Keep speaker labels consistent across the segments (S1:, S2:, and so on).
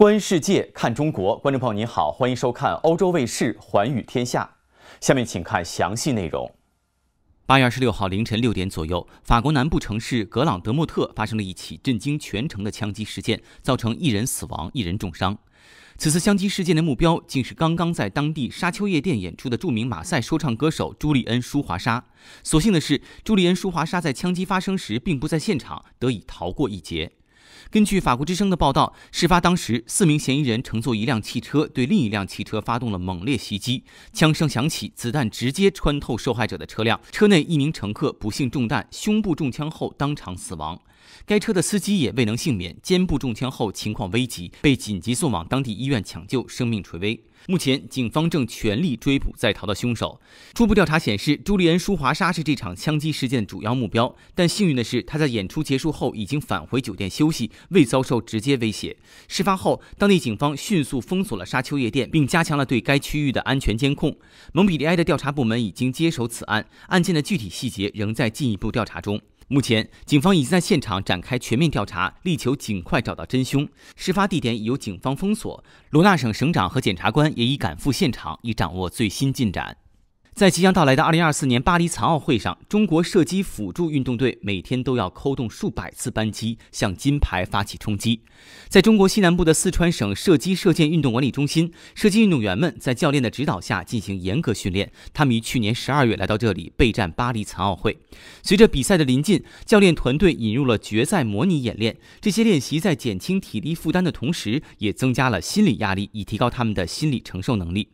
S1: 观世界，看中国，观众朋友您好，欢迎收看欧洲卫视《寰宇天下》。下面请看详细内容。
S2: 八月二十六号凌晨六点左右，法国南部城市格朗德莫特发生了一起震惊全城的枪击事件，造成一人死亡，一人重伤。此次枪击事件的目标竟是刚刚在当地沙丘夜店演出的著名马赛说唱歌手朱利恩·舒华沙。所幸的是，朱利恩·舒华沙在枪击发生时并不在现场，得以逃过一劫。根据法国之声的报道，事发当时，四名嫌疑人乘坐一辆汽车对另一辆汽车发动了猛烈袭击，枪声响起，子弹直接穿透受害者的车辆，车内一名乘客不幸中弹，胸部中枪后当场死亡。该车的司机也未能幸免，肩部中枪后情况危急，被紧急送往当地医院抢救，生命垂危。目前，警方正全力追捕在逃的凶手。初步调查显示，朱利恩·舒华沙是这场枪击事件的主要目标。但幸运的是，他在演出结束后已经返回酒店休息，未遭受直接威胁。事发后，当地警方迅速封锁了沙丘夜店，并加强了对该区域的安全监控。蒙彼利埃的调查部门已经接手此案，案件的具体细节仍在进一步调查中。目前，警方已在现场展开全面调查，力求尽快找到真凶。事发地点已由警方封锁，罗纳省省长和检察官也已赶赴现场，以掌握最新进展。在即将到来的2024年巴黎残奥会上，中国射击辅助运动队每天都要扣动数百次扳机，向金牌发起冲击。在中国西南部的四川省射击射箭运动管理中心，射击运动员们在教练的指导下进行严格训练。他们于去年12月来到这里备战巴黎残奥会。随着比赛的临近，教练团队引入了决赛模拟演练。这些练习在减轻体力负担的同时，也增加了心理压力，以提高他们的心理承受能力。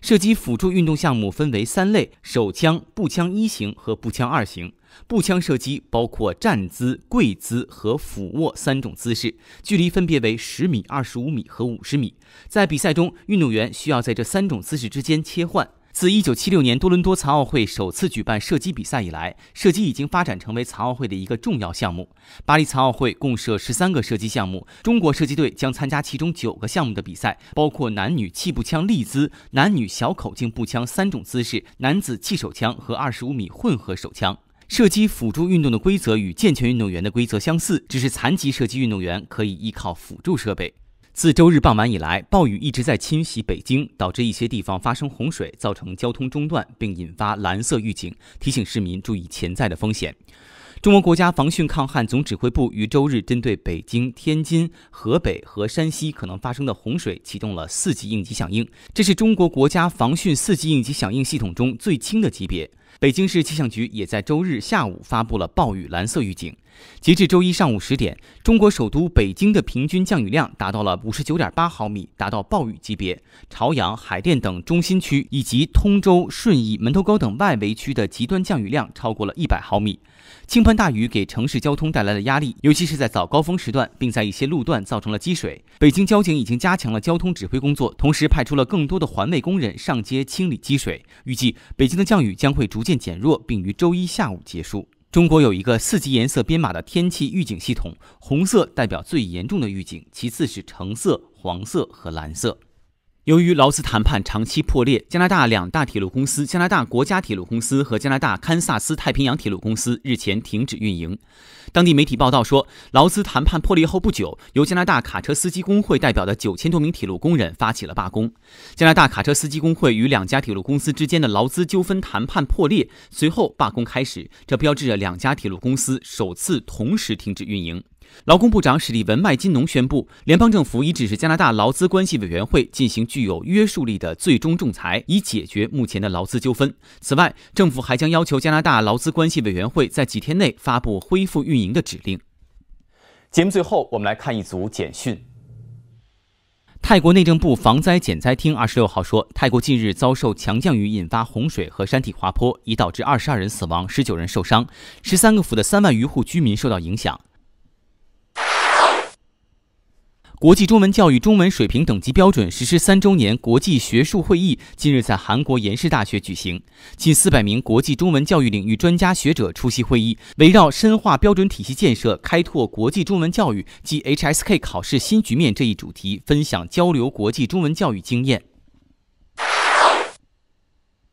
S2: 射击辅助运动项目分为三类：手枪、步枪一型和步枪二型。步枪射击包括站姿、跪姿和俯卧三种姿势，距离分别为十米、二十五米和五十米。在比赛中，运动员需要在这三种姿势之间切换。自1976年多伦多残奥会首次举办射击比赛以来，射击已经发展成为残奥会的一个重要项目。巴黎残奥会共设十三个射击项目，中国射击队将参加其中九个项目的比赛，包括男女气步枪立姿、男女小口径步枪三种姿势、男子气手枪和二十五米混合手枪。射击辅助运动的规则与健全运动员的规则相似，只是残疾射击运动员可以依靠辅助设备。自周日傍晚以来，暴雨一直在侵袭北京，导致一些地方发生洪水，造成交通中断，并引发蓝色预警，提醒市民注意潜在的风险。中国国家防汛抗旱总指挥部于周日针对北京、天津、河北和山西可能发生的洪水启动了四级应急响应，这是中国国家防汛四级应急响应系统中最轻的级别。北京市气象局也在周日下午发布了暴雨蓝色预警。截至周一上午十点，中国首都北京的平均降雨量达到了五十九点八毫米，达到暴雨级别。朝阳、海淀等中心区以及通州、顺义、门头沟等外围区的极端降雨量超过了一百毫米。倾盆大雨给城市交通带来了压力，尤其是在早高峰时段，并在一些路段造成了积水。北京交警已经加强了交通指挥工作，同时派出了更多的环卫工人上街清理积水。预计北京的降雨将会逐渐减弱，并于周一下午结束。中国有一个四级颜色编码的天气预警系统，红色代表最严重的预警，其次是橙色、黄色和蓝色。由于劳资谈判长期破裂，加拿大两大铁路公司——加拿大国家铁路公司和加拿大堪萨斯太平洋铁路公司日前停止运营。当地媒体报道说，劳资谈判破裂后不久，由加拿大卡车司机工会代表的九千多名铁路工人发起了罢工。加拿大卡车司机工会与两家铁路公司之间的劳资纠纷谈判破裂，随后罢工开始，这标志着两家铁路公司首次同时停止运营。劳工部长史蒂文·麦金农宣布，联邦政府已指示加拿大劳资关系委员会进行具有约束力的最终仲裁，以解决目前的劳资纠纷。此外，政府还将要求加拿大劳资关系委员会在几天内发布恢复运营的指令。
S1: 节目最后，我们来看一组简讯。
S2: 泰国内政部防灾减灾厅二十六号说，泰国近日遭受强降雨引发洪水和山体滑坡，已导致二十二人死亡，十九人受伤，十三个府的三万余户居民受到影响。国际中文教育中文水平等级标准实施三周年国际学术会议近日在韩国延世大学举行，近四百名国际中文教育领域专家学者出席会议，围绕深化标准体系建设、开拓国际中文教育及 HSK 考试新局面这一主题分享交流国际中文教育经验。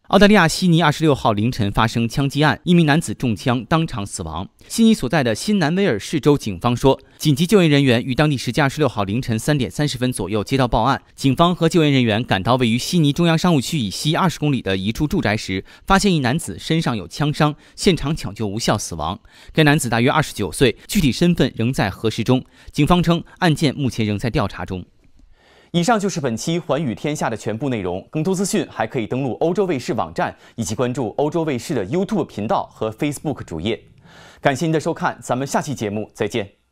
S2: 澳大利亚悉尼二十六号凌晨发生枪击案，一名男子中枪当场死亡。悉尼所在的新南威尔士州警方说，紧急救援人员于当地时间二十六号凌晨三点三十分左右接到报案，警方和救援人员赶到位于悉尼中央商务区以西二十公里的一处住宅时，发现一男子身上有枪伤，现场抢救无效死亡。该男子大约二十九岁，具体身份仍在核实中。警方称，案件目前仍在调查中。
S1: 以上就是本期《寰宇天下》的全部内容。更多资讯还可以登录欧洲卫视网站，以及关注欧洲卫视的 YouTube 频道和 Facebook 主页。感谢您的收看，咱们下期节目再见。